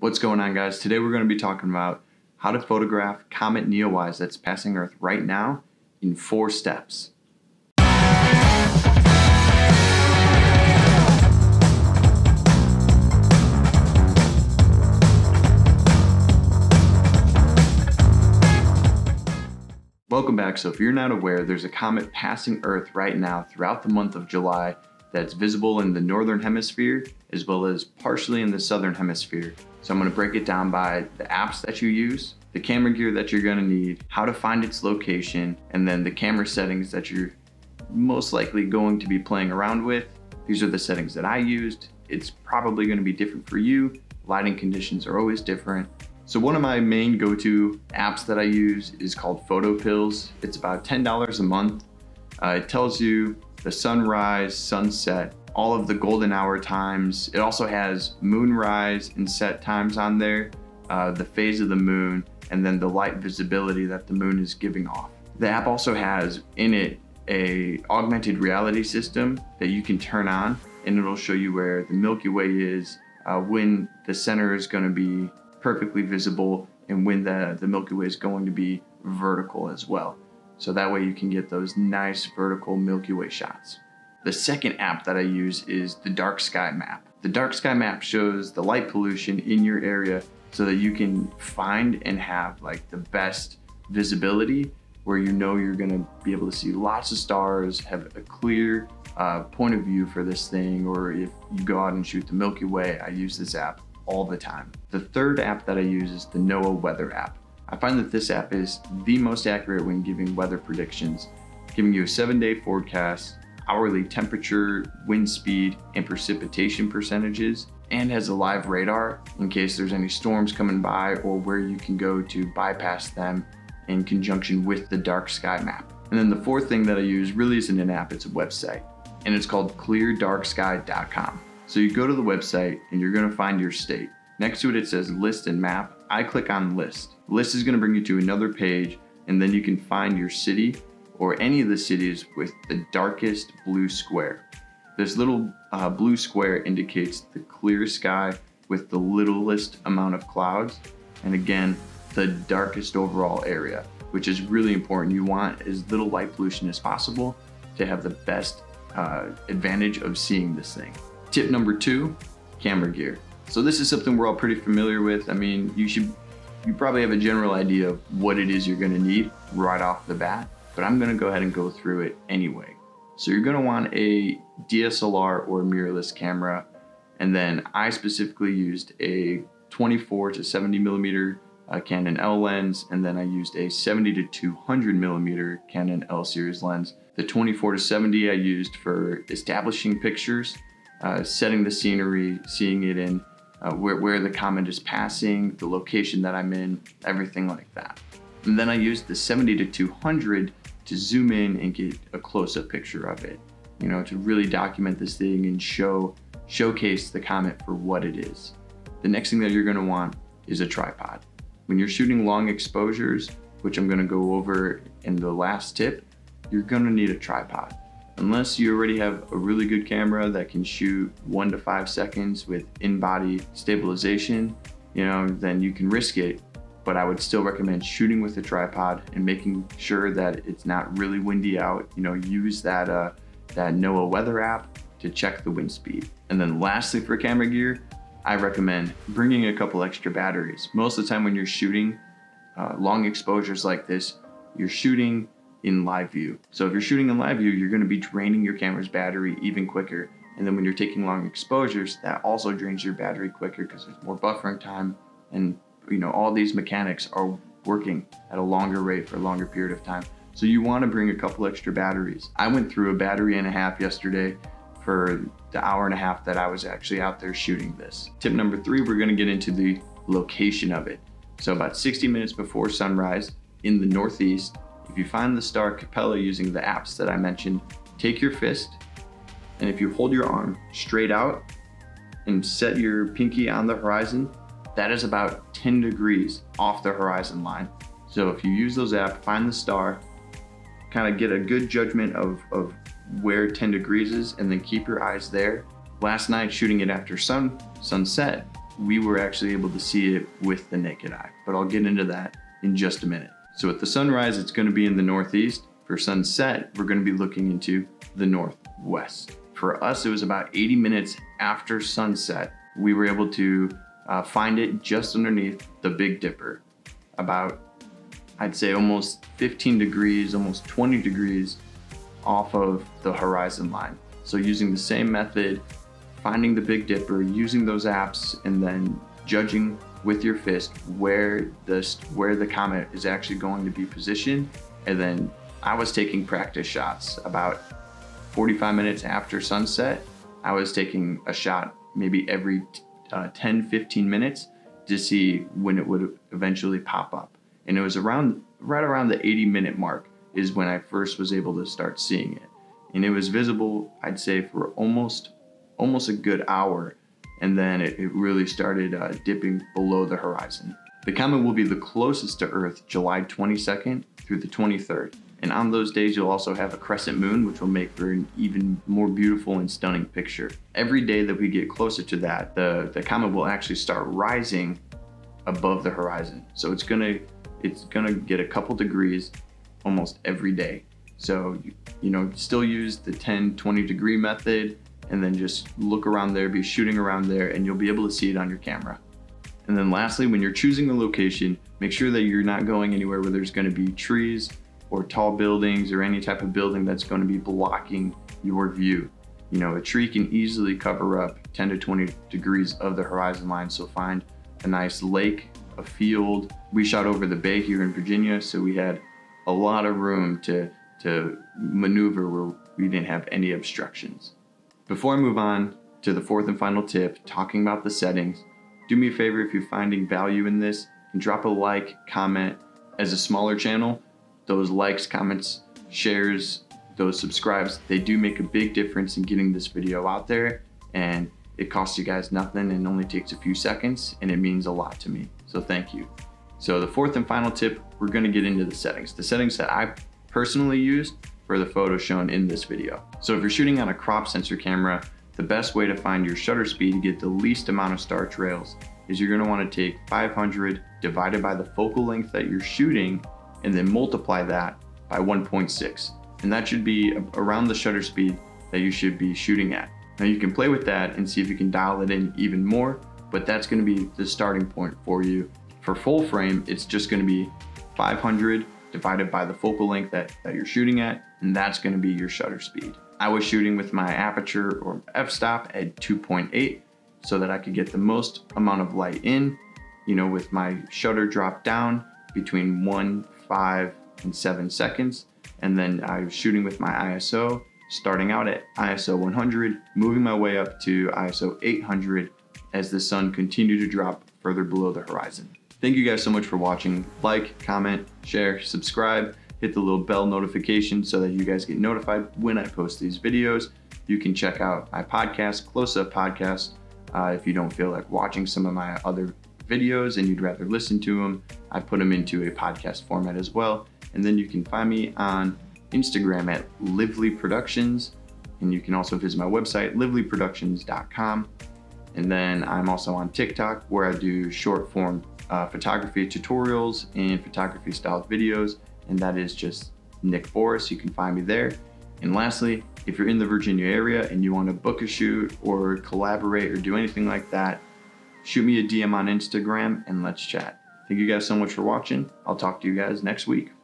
What's going on guys? Today we're going to be talking about how to photograph Comet Neowise that's passing Earth right now in four steps. Welcome back. So if you're not aware, there's a comet passing Earth right now throughout the month of July that's visible in the northern hemisphere as well as partially in the southern hemisphere. So I'm gonna break it down by the apps that you use, the camera gear that you're gonna need, how to find its location, and then the camera settings that you're most likely going to be playing around with. These are the settings that I used. It's probably gonna be different for you. Lighting conditions are always different. So one of my main go-to apps that I use is called PhotoPills. It's about $10 a month. Uh, it tells you the sunrise, sunset, all of the golden hour times. It also has moonrise and set times on there, uh, the phase of the moon, and then the light visibility that the moon is giving off. The app also has in it a augmented reality system that you can turn on and it'll show you where the Milky Way is, uh, when the center is going to be perfectly visible and when the, the Milky Way is going to be vertical as well. So that way you can get those nice vertical Milky Way shots. The second app that I use is the Dark Sky Map. The Dark Sky Map shows the light pollution in your area so that you can find and have like the best visibility where you know you're gonna be able to see lots of stars, have a clear uh, point of view for this thing, or if you go out and shoot the Milky Way, I use this app all the time. The third app that I use is the NOAA Weather app. I find that this app is the most accurate when giving weather predictions, giving you a seven day forecast, hourly temperature, wind speed, and precipitation percentages, and has a live radar in case there's any storms coming by or where you can go to bypass them in conjunction with the dark sky map. And then the fourth thing that I use really isn't an app, it's a website, and it's called cleardarksky.com. So you go to the website and you're gonna find your state. Next to it, it says list and map. I click on list. List is gonna bring you to another page and then you can find your city or any of the cities with the darkest blue square. This little uh, blue square indicates the clear sky with the littlest amount of clouds. And again, the darkest overall area, which is really important. You want as little light pollution as possible to have the best uh, advantage of seeing this thing. Tip number two, camera gear. So this is something we're all pretty familiar with. I mean, you should, you probably have a general idea of what it is you're gonna need right off the bat, but I'm gonna go ahead and go through it anyway. So you're gonna want a DSLR or mirrorless camera, and then I specifically used a 24 to 70 millimeter uh, Canon L lens, and then I used a 70 to 200 millimeter Canon L series lens. The 24 to 70 I used for establishing pictures, uh, setting the scenery, seeing it in uh, where, where the comet is passing, the location that I'm in, everything like that. And then I used the 70 to 200 to zoom in and get a close-up picture of it, you know, to really document this thing and show showcase the comet for what it is. The next thing that you're gonna want is a tripod. When you're shooting long exposures, which I'm gonna go over in the last tip, you're gonna need a tripod. Unless you already have a really good camera that can shoot one to five seconds with in-body stabilization, you know, then you can risk it. But I would still recommend shooting with a tripod and making sure that it's not really windy out. You know, use that, uh, that NOAA weather app to check the wind speed. And then lastly for camera gear, I recommend bringing a couple extra batteries. Most of the time when you're shooting uh, long exposures like this, you're shooting in live view. So if you're shooting in live view, you're gonna be draining your camera's battery even quicker. And then when you're taking long exposures, that also drains your battery quicker because there's more buffering time and you know all these mechanics are working at a longer rate for a longer period of time. So you wanna bring a couple extra batteries. I went through a battery and a half yesterday for the hour and a half that I was actually out there shooting this. Tip number three, we're gonna get into the location of it. So about 60 minutes before sunrise in the Northeast, if you find the star Capella using the apps that I mentioned, take your fist and if you hold your arm straight out and set your pinky on the horizon, that is about 10 degrees off the horizon line. So if you use those apps, find the star, kind of get a good judgment of, of where 10 degrees is and then keep your eyes there. Last night shooting it after sun sunset, we were actually able to see it with the naked eye. But I'll get into that in just a minute. So at the sunrise, it's going to be in the northeast. For sunset, we're going to be looking into the northwest. For us, it was about 80 minutes after sunset. We were able to uh, find it just underneath the Big Dipper, about I'd say almost 15 degrees, almost 20 degrees off of the horizon line. So using the same method, finding the Big Dipper, using those apps, and then judging with your fist where the where the comet is actually going to be positioned, and then I was taking practice shots about 45 minutes after sunset. I was taking a shot maybe every uh, 10, 15 minutes to see when it would eventually pop up. And it was around right around the 80 minute mark is when I first was able to start seeing it. And it was visible, I'd say, for almost almost a good hour. And then it, it really started uh, dipping below the horizon. The comet will be the closest to Earth July 22nd through the 23rd. And on those days, you'll also have a crescent moon, which will make for an even more beautiful and stunning picture. Every day that we get closer to that, the, the comet will actually start rising above the horizon. So it's gonna it's gonna get a couple degrees almost every day. So, you, you know, still use the 10, 20 degree method and then just look around there, be shooting around there, and you'll be able to see it on your camera. And then lastly, when you're choosing the location, make sure that you're not going anywhere where there's gonna be trees or tall buildings or any type of building that's gonna be blocking your view. You know, a tree can easily cover up 10 to 20 degrees of the horizon line, so find a nice lake a field. We shot over the bay here in Virginia, so we had a lot of room to, to maneuver where we didn't have any obstructions. Before I move on to the fourth and final tip, talking about the settings, do me a favor if you're finding value in this and drop a like, comment. As a smaller channel, those likes, comments, shares, those subscribes, they do make a big difference in getting this video out there and it costs you guys nothing and only takes a few seconds and it means a lot to me. So thank you. So the fourth and final tip, we're gonna get into the settings. The settings that I personally used for the photo shown in this video. So if you're shooting on a crop sensor camera, the best way to find your shutter speed to get the least amount of star trails is you're gonna wanna take 500 divided by the focal length that you're shooting and then multiply that by 1.6. And that should be around the shutter speed that you should be shooting at. Now you can play with that and see if you can dial it in even more but that's gonna be the starting point for you. For full frame, it's just gonna be 500 divided by the focal length that, that you're shooting at, and that's gonna be your shutter speed. I was shooting with my aperture or f-stop at 2.8 so that I could get the most amount of light in, you know, with my shutter drop down between one, five, and seven seconds. And then I was shooting with my ISO, starting out at ISO 100, moving my way up to ISO 800, as the sun continued to drop further below the horizon. Thank you guys so much for watching. Like, comment, share, subscribe, hit the little bell notification so that you guys get notified when I post these videos. You can check out my podcast, Close Up Podcast, uh, if you don't feel like watching some of my other videos and you'd rather listen to them. I put them into a podcast format as well. And then you can find me on Instagram at Livli Productions. And you can also visit my website, livliproductions.com. And then I'm also on TikTok where I do short form uh, photography tutorials and photography styled videos. And that is just Nick Boris. You can find me there. And lastly, if you're in the Virginia area and you want to book a shoot or collaborate or do anything like that, shoot me a DM on Instagram and let's chat. Thank you guys so much for watching. I'll talk to you guys next week.